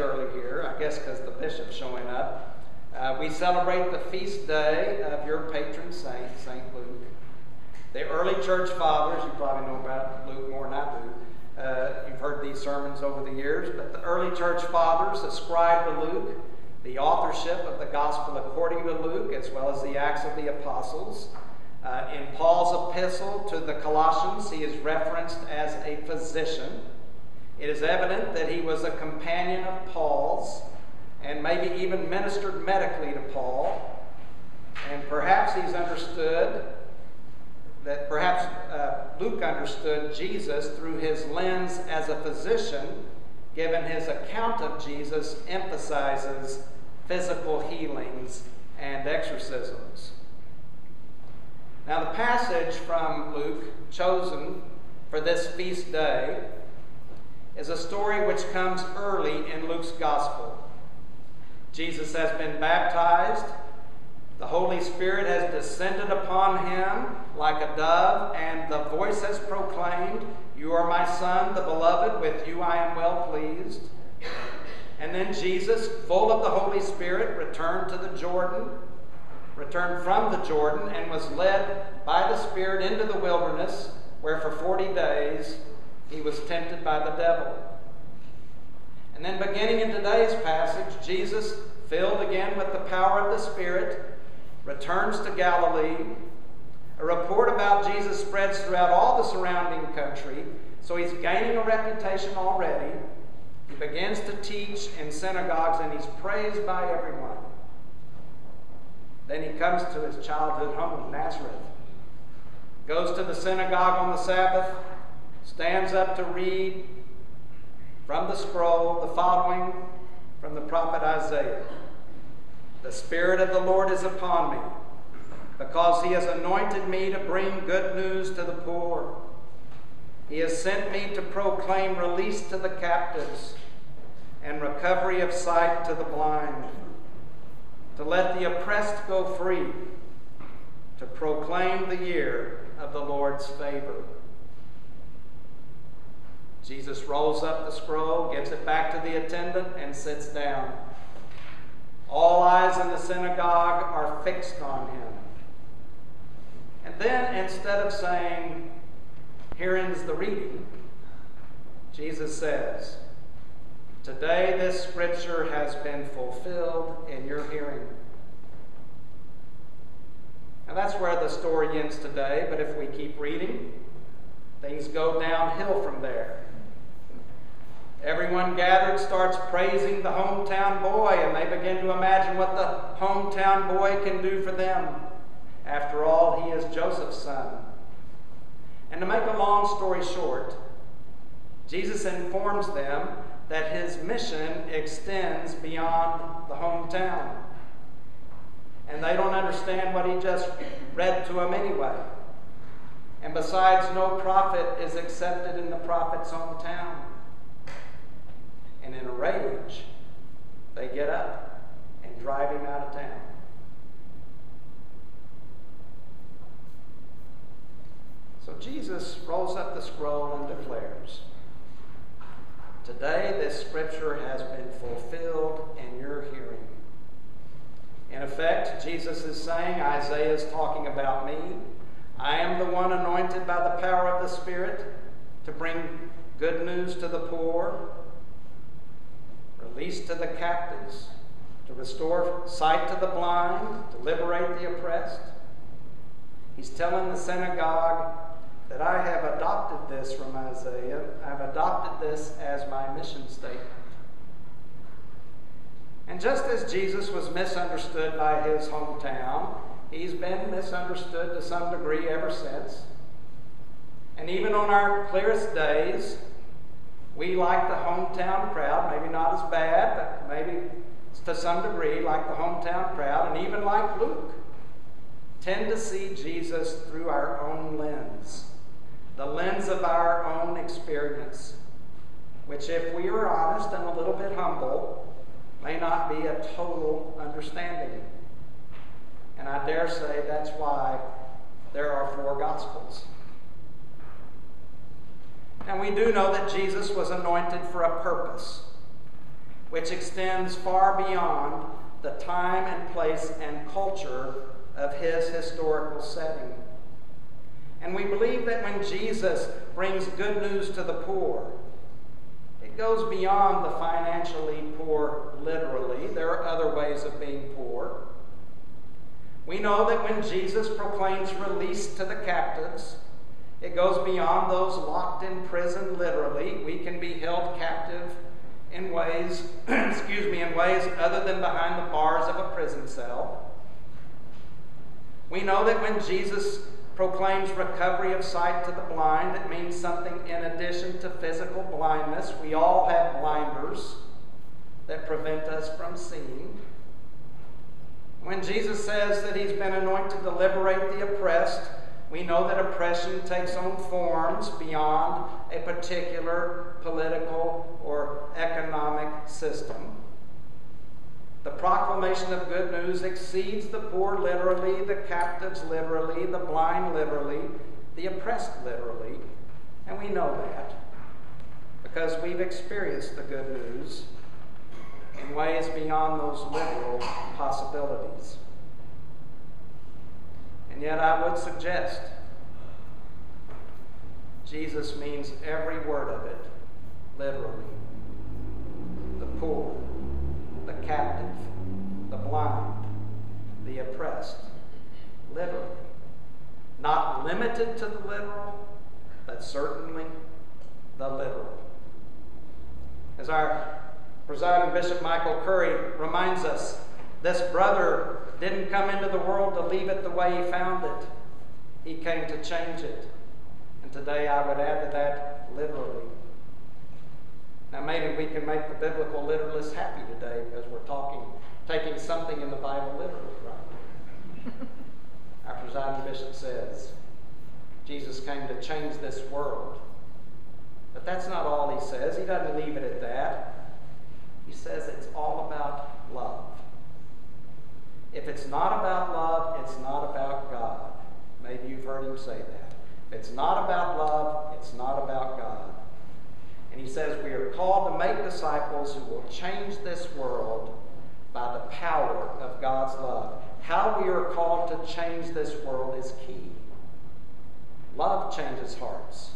early here, I guess because the bishop's showing up. Uh, we celebrate the feast day of your patron saint, St. Luke. The early church fathers, you probably know about Luke more than I do. Uh, you've heard these sermons over the years, but the early church fathers ascribed to Luke the authorship of the gospel according to Luke, as well as the Acts of the Apostles. Uh, in Paul's epistle to the Colossians, he is referenced as a physician. It is evident that he was a companion of Paul's and maybe even ministered medically to Paul. And perhaps he's understood that perhaps uh, Luke understood Jesus through his lens as a physician, given his account of Jesus emphasizes physical healings and exorcisms. Now, the passage from Luke chosen for this feast day is a story which comes early in Luke's gospel. Jesus has been baptized, the Holy Spirit has descended upon him like a dove, and the voice has proclaimed, You are my Son, the beloved, with you I am well pleased. And then Jesus, full of the Holy Spirit, returned to the Jordan, returned from the Jordan, and was led by the Spirit into the wilderness, where for 40 days he was tempted by the devil. And then, beginning in today's passage, Jesus, filled again with the power of the Spirit, returns to Galilee. A report about Jesus spreads throughout all the surrounding country, so he's gaining a reputation already. He begins to teach in synagogues and he's praised by everyone. Then he comes to his childhood home of Nazareth, goes to the synagogue on the Sabbath, stands up to read from the scroll the following from the prophet Isaiah The Spirit of the Lord is upon me, because he has anointed me to bring good news to the poor. He has sent me to proclaim release to the captives and recovery of sight to the blind, to let the oppressed go free, to proclaim the year of the Lord's favor. Jesus rolls up the scroll, gives it back to the attendant, and sits down. All eyes in the synagogue are fixed on him. And then, instead of saying, Here ends the reading, Jesus says, Today this scripture has been fulfilled in your hearing. And that's where the story ends today, but if we keep reading, things go downhill from there. Everyone gathered starts praising the hometown boy, and they begin to imagine what the hometown boy can do for them. After all, he is Joseph's son. And to make a long story short, Jesus informs them that his mission extends beyond the hometown. And they don't understand what he just read to them anyway. And besides, no prophet is accepted in the prophet's hometown. And in a rage, they get up and drive him out of town. So Jesus rolls up the scroll and declares, Today this scripture has been fulfilled in your hearing. In effect, Jesus is saying, Isaiah is talking about me. I am the one anointed by the power of the Spirit to bring good news to the poor, release to the captives, to restore sight to the blind, to liberate the oppressed. He's telling the synagogue that I have adopted this from Isaiah. I've adopted this as my mission statement. And just as Jesus was misunderstood by his hometown, he's been misunderstood to some degree ever since. And even on our clearest days, we, like the hometown crowd, maybe not as bad, but maybe to some degree, like the hometown crowd, and even like Luke, tend to see Jesus through our own lens the lens of our own experience, which, if we are honest and a little bit humble, may not be a total understanding. And I dare say that's why there are four Gospels. And we do know that Jesus was anointed for a purpose. which extends far beyond the time and place and culture of his historical setting. And we believe that when Jesus brings good news to the poor, it goes beyond the financially poor literally. There are other ways of being poor. We know that when Jesus proclaims release to the captives, it goes beyond those locked in prison literally. We can be held captive in ways, excuse me, in ways other than behind the bars of a prison cell. We know that when Jesus proclaims recovery of sight to the blind, it means something in addition to physical blindness. We all have blinders that prevent us from seeing. When Jesus says that he's been anointed to liberate the oppressed, we know that oppression takes on forms beyond a particular political or economic system. The proclamation of good news exceeds the poor literally, the captives literally, the blind literally, the oppressed literally, and we know that because we've experienced the good news in ways beyond those literal possibilities. And yet, I would suggest Jesus means every word of it, literally. The poor, the captive, the blind, the oppressed, literally. Not limited to the literal, but certainly the literal. As our presiding Bishop Michael Curry reminds us, this brother didn't come into the world to leave it the way he found it. He came to change it. And today I would add to that literally. Now maybe we can make the biblical literalists happy today because we're talking, taking something in the Bible literally, right? Our presiding bishop says, Jesus came to change this world. But that's not all he says. He doesn't leave it at that. He says it's all about love. If it's not about love, it's not about God. Maybe you've heard him say that. If it's not about love, it's not about God. And he says we are called to make disciples who will change this world by the power of God's love. How we are called to change this world is key. Love changes hearts.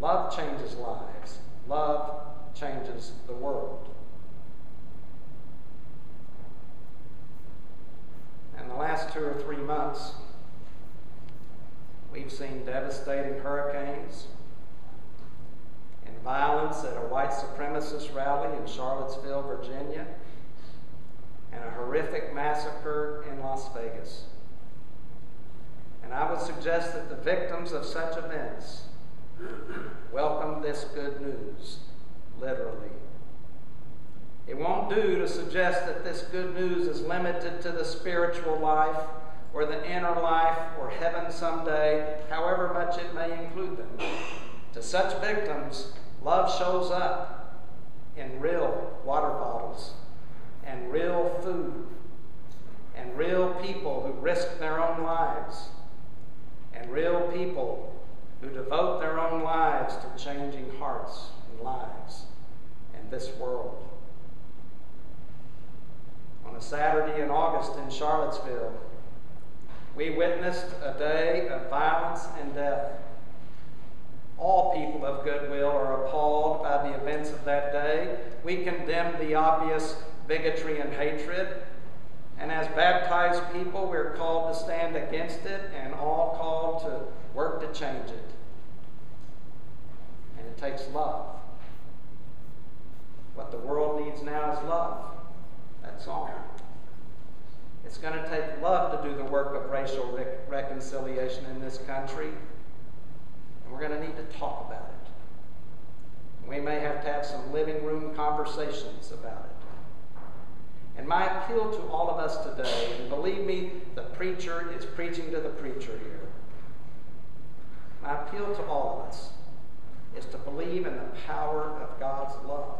Love changes lives. Love changes the world. In the last two or we've seen devastating hurricanes and violence at a white supremacist rally in Charlottesville, Virginia, and a horrific massacre in Las Vegas. And I would suggest that the victims of such events welcome this good news, literally. It won't do to suggest that this good news is limited to the spiritual life or the inner life or heaven someday, however much it may include them. To such victims, love shows up in real water bottles and real food and real people who risk their own lives and real people who devote their own lives to changing hearts and lives in this world on a Saturday in August in Charlottesville, we witnessed a day of violence and death. All people of goodwill are appalled by the events of that day. We condemn the obvious bigotry and hatred. And as baptized people, we're called to stand against it and all called to work to change it. And it takes love. What the world needs now is love. That's all. It's going to take love to do the work of racial re- reconciliation in this country. And we're going to need to talk about it. We may have to have some living room conversations about it. And my appeal to all of us today, and believe me, the preacher is preaching to the preacher here. My appeal to all of us is to believe in the power of God's love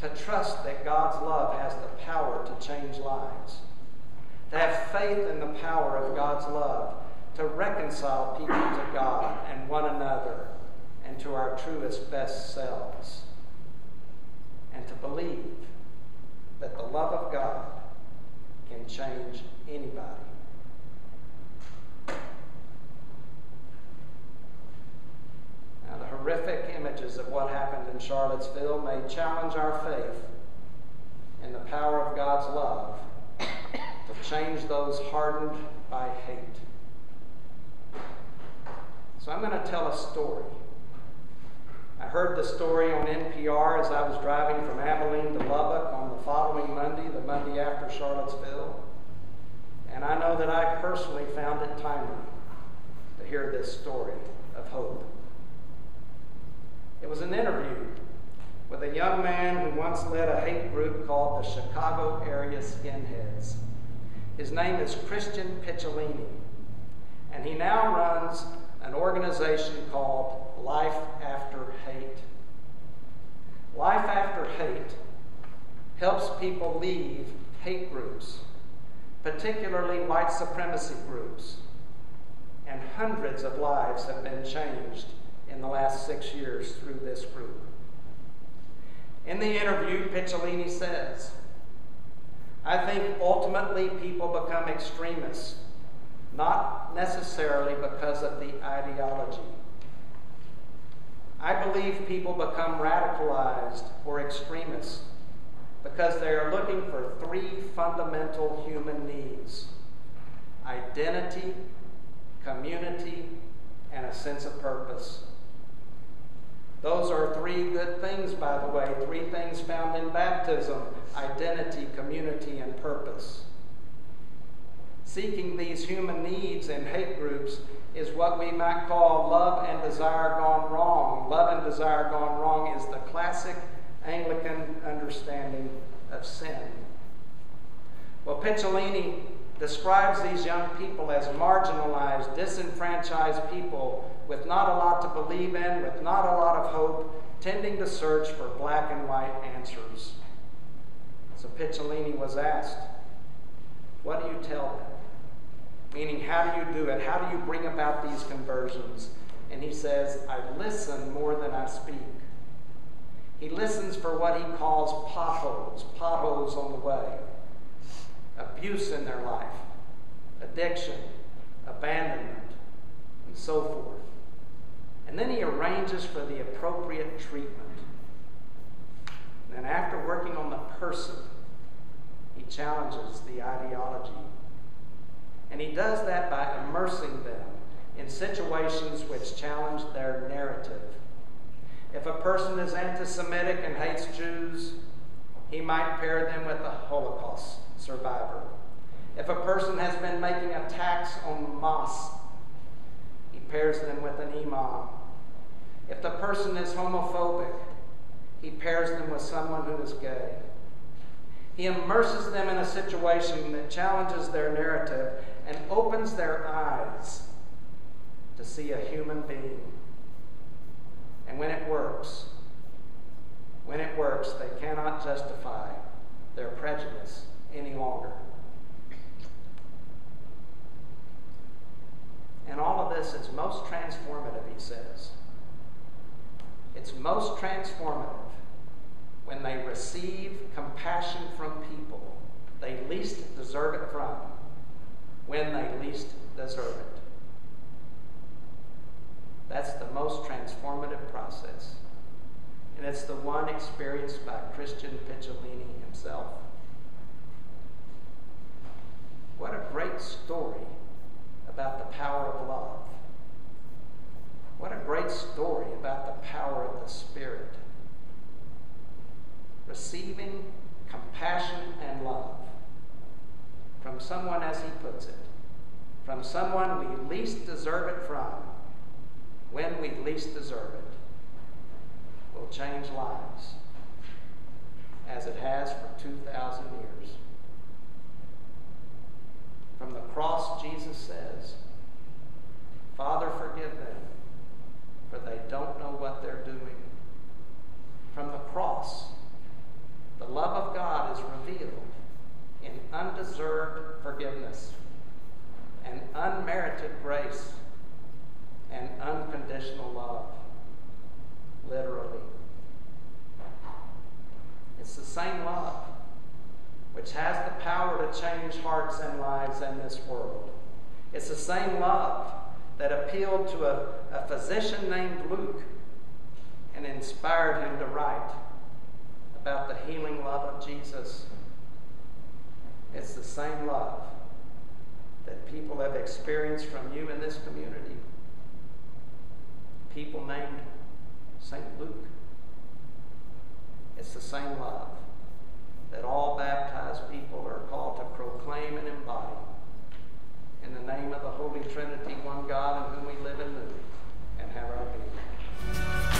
to trust that God's love has the power to change lives, to have faith in the power of God's love to reconcile people to God and one another and to our truest, best selves, and to believe that the love of God can change anybody. Now, the horrific images of what happened in Charlottesville may challenge our faith in the power of God's love to change those hardened by hate. So I'm going to tell a story. I heard the story on NPR as I was driving from Abilene to Lubbock on the following Monday, the Monday after Charlottesville. And I know that I personally found it timely to hear this story of hope. It was an interview with a young man who once led a hate group called the Chicago Area Skinheads. His name is Christian Picciolini, and he now runs an organization called Life After Hate. Life After Hate helps people leave hate groups, particularly white supremacy groups, and hundreds of lives have been changed in the last six years through this group. In the interview, Picciolini says, I think ultimately people become extremists, not necessarily because of the ideology. I believe people become radicalized or extremists because they are looking for three fundamental human needs identity, community, and a sense of purpose. Those are three good things, by the way, three things found in baptism identity, community, and purpose. Seeking these human needs in hate groups is what we might call love and desire gone wrong. Love and desire gone wrong is the classic Anglican understanding of sin. Well, Picciolini describes these young people as marginalized, disenfranchised people with not a lot to believe in, with not a lot of hope, tending to search for black and white answers. So Picciolini was asked, What do you tell them? Meaning, how do you do it? How do you bring about these conversions? And he says, I listen more than I speak. He listens for what he calls potholes, potholes on the way, abuse in their life, addiction, abandonment, and so forth. And then he arranges for the appropriate treatment. And after working on the person, he challenges the ideology. And he does that by immersing them in situations which challenge their narrative. If a person is anti Semitic and hates Jews, he might pair them with the Holocaust survivor. If a person has been making attacks on mosques, he pairs them with an imam. If the person is homophobic, he pairs them with someone who is gay. He immerses them in a situation that challenges their narrative and opens their eyes to see a human being. And when it works, when it works, they cannot justify their prejudice any longer. And all of this is most transformative, he says. It's most transformative when they receive compassion from people they least deserve it from, when they least deserve it. That's the most transformative process. And it's the one experienced by Christian Picciolini himself. What a great story about the power of love. What a great story about the power of the Spirit. Receiving compassion and love from someone, as he puts it, from someone we least deserve it from, when we least deserve it, will change lives, as it has for 2,000 years. From the cross, Jesus says, Father, forgive them for they don't know what they're doing. From the cross, the love of God is revealed in undeserved forgiveness and unmerited grace and unconditional love. Literally. It's the same love which has the power change hearts and lives in this world. It's the same love that appealed to a, a physician named Luke and inspired him to write about the healing love of Jesus. It's the same love that people have experienced from you in this community. People named St. Luke. It's the same love that all baptized people are called to proclaim and embody. In the name of the Holy Trinity, one God in whom we live and move and have our being.